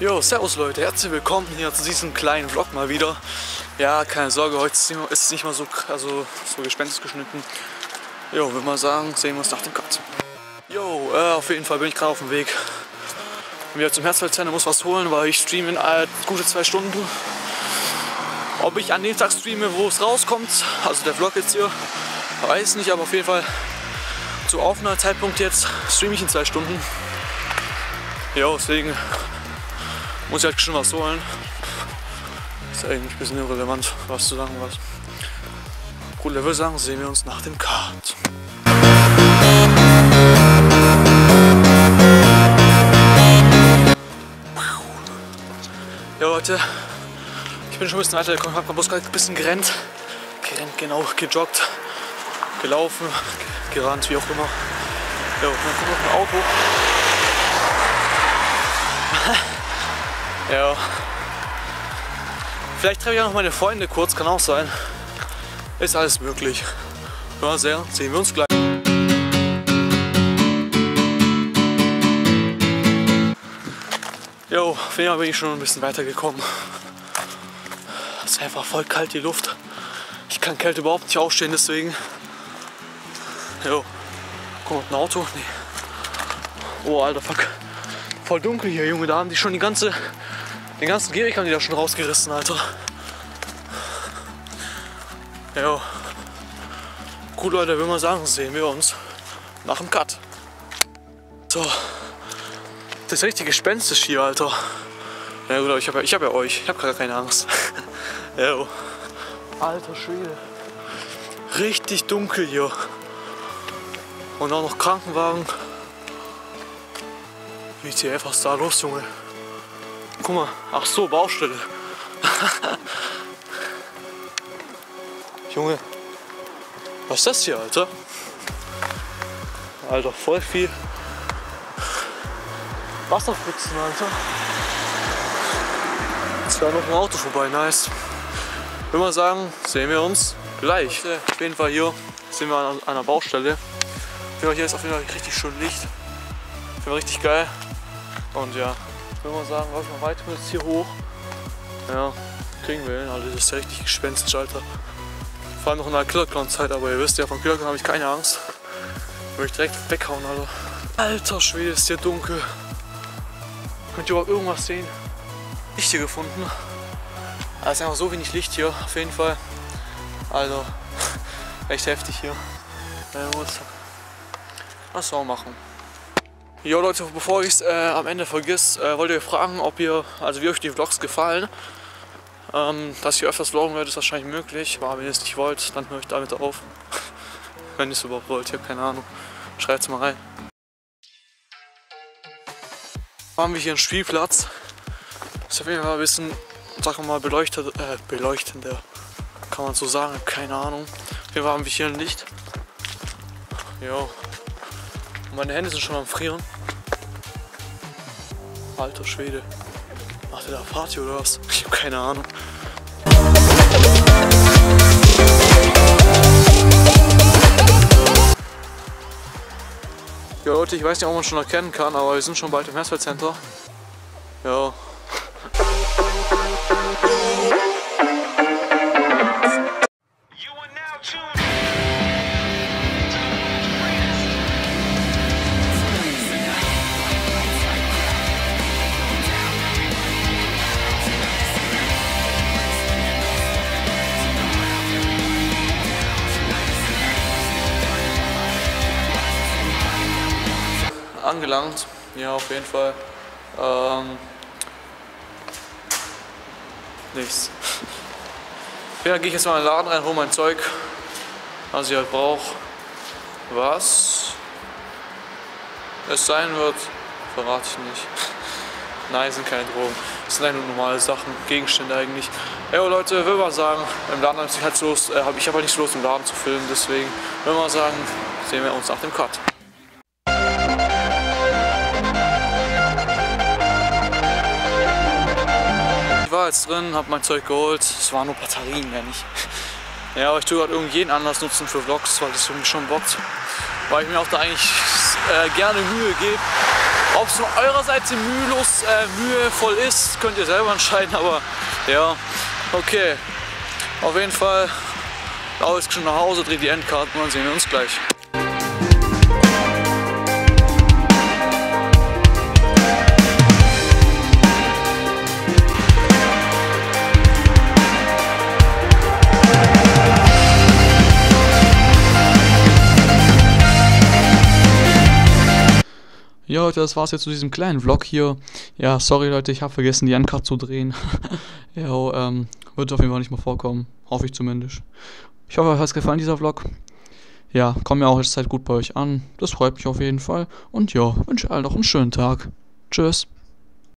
Jo, servus Leute, herzlich willkommen hier zu diesem kleinen Vlog mal wieder. Ja, keine Sorge, heute ist es nicht mal so, also, so gespenstisch geschnitten. Jo, würde mal sagen, sehen wir uns nach dem Cut. Jo, äh, auf jeden Fall bin ich gerade auf dem Weg. Wieder zum Herzfeldzentrum, muss was holen, weil ich streame in äh, gute zwei Stunden. Ob ich an dem Tag streame, wo es rauskommt, also der Vlog jetzt hier, weiß nicht, aber auf jeden Fall zu Aufnahmezeitpunkt jetzt streame ich in zwei Stunden. Ja, deswegen muss ich halt schon was holen. Ist eigentlich ein bisschen irrelevant, was zu sagen was. Gut, würde sagen, sehen wir uns nach dem Kart. Ja Leute, ich bin schon ein bisschen weitergekommen, habe bloß gerade ein bisschen gerannt. Gerannt, genau, gejoggt, gelaufen, gerannt, wie auch immer. Ja, und dann kommt noch ein Auto. Ja. Vielleicht treffe ich auch noch meine Freunde kurz, kann auch sein. Ist alles möglich. Ja, sehr. Sehen wir uns gleich. Jo, auf jeden Fall bin ich schon ein bisschen weitergekommen. Es ist einfach voll kalt, die Luft. Ich kann Kälte überhaupt nicht ausstehen, deswegen. Jo. Kommt ein Auto? Nee. Oh, alter Fuck. Voll dunkel hier, Junge. Da haben die schon die ganze, den ganzen Gehrig haben die da schon rausgerissen, Alter. Jo. Gut, Leute, will man sagen, sehen wir uns nach dem Cut. So. Das ist richtig gespenstisch hier, Alter. Ja gut, ich habe ja, ich hab ja euch. Ich habe gar keine Angst. jo. Alter Schwede. Richtig dunkel hier. Und auch noch Krankenwagen. WTF, was ist da los, Junge? Guck mal, ach so, Baustelle. Junge, was ist das hier, Alter? Alter, voll viel Wasserpfützen, Alter. Jetzt fährt noch ein Auto vorbei, nice. Ich würde mal sagen, sehen wir uns gleich. Auf jeden Fall hier sind wir an einer Baustelle. Hier ist auf jeden Fall richtig schön Licht. Finde ich richtig geil. Und ja, würde mal sagen, läuft mal weiter jetzt hier hoch. Ja, kriegen wir hin. Also das ist ja richtig gespenstisch, Alter. Vor allem noch in der Killerclown-Zeit, aber ihr wisst ja, von Killerclown habe ich keine Angst. Würde ich direkt weghauen, Alter. Alter Schwede, ist hier dunkel. Könnt ihr überhaupt irgendwas sehen? Licht hier gefunden. Es ist einfach so wenig Licht hier, auf jeden Fall. Also, echt heftig hier. Ja, muss was soll machen. Jo Leute, bevor ich es äh, am Ende vergiss, äh, wollt ihr fragen, ob ihr, also wie euch die Vlogs gefallen. Ähm, dass ihr öfters vloggen werdet, ist wahrscheinlich möglich, aber wenn ihr es nicht wollt, dann höre ich damit auf. wenn ihr es überhaupt wollt, ich habe keine Ahnung. Schreibt es mal rein. Haben wir hier einen Spielplatz. Ist auf jeden Fall ein bisschen, wir mal, beleuchtet, äh, beleuchtender. Kann man so sagen, keine Ahnung. Auf jeden Fall haben wir hier ein Licht. Jo. Meine Hände sind schon am Frieren. Alter Schwede. Macht der da Party oder was? Ich habe keine Ahnung. Ja Leute, ich weiß nicht, ob man schon erkennen kann, aber wir sind schon bald im Hersfeld Center. Ja. Angelangt. Ja, auf jeden Fall. Ähm, nichts. Ja, gehe ich jetzt mal in den Laden rein, hole mein Zeug, was ich halt brauche. Was es sein wird, verrate ich nicht. Nein, sind keine Drogen. Das sind einfach normale Sachen, Gegenstände eigentlich. Ja, Leute, will mal sagen, im Laden habe ich halt Lust, äh, ich habe halt nicht Lust im Laden zu filmen, deswegen will mal sagen, sehen wir uns nach dem Cut. Jetzt drin, habe mein Zeug geholt. Es waren nur Batterien, mehr nicht. Ja, aber ich tue gerade irgendwie jeden Anlass nutzen für Vlogs, weil das für mich schon bockt. Weil ich mir auch da eigentlich äh, gerne Mühe gebe. Ob es von eurer Seite mühelos, äh, mühevoll ist, könnt ihr selber entscheiden, aber ja, okay. Auf jeden Fall, Lau ist schon nach Hause, dreht die Endkarten und dann sehen wir uns gleich. Ja, Leute, das war's jetzt zu diesem kleinen Vlog hier. Ja, sorry Leute, ich habe vergessen, die Uncut zu drehen. ja, ähm, wird auf jeden Fall nicht mehr vorkommen. Hoffe ich zumindest. Ich hoffe, euch hat es gefallen, dieser Vlog. Ja, kommt mir auch jetzt Zeit gut bei euch an. Das freut mich auf jeden Fall. Und ja, wünsche allen noch einen schönen Tag. Tschüss.